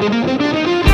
Música